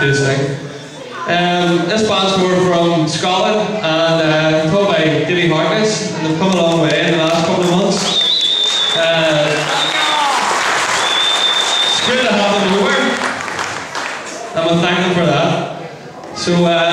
do. Um, this band's more from Scotland and uh, put by Davy Harkness and they've come a long way in the last couple of months. Uh, it's great to have them over and we'll thank them for that. So, uh,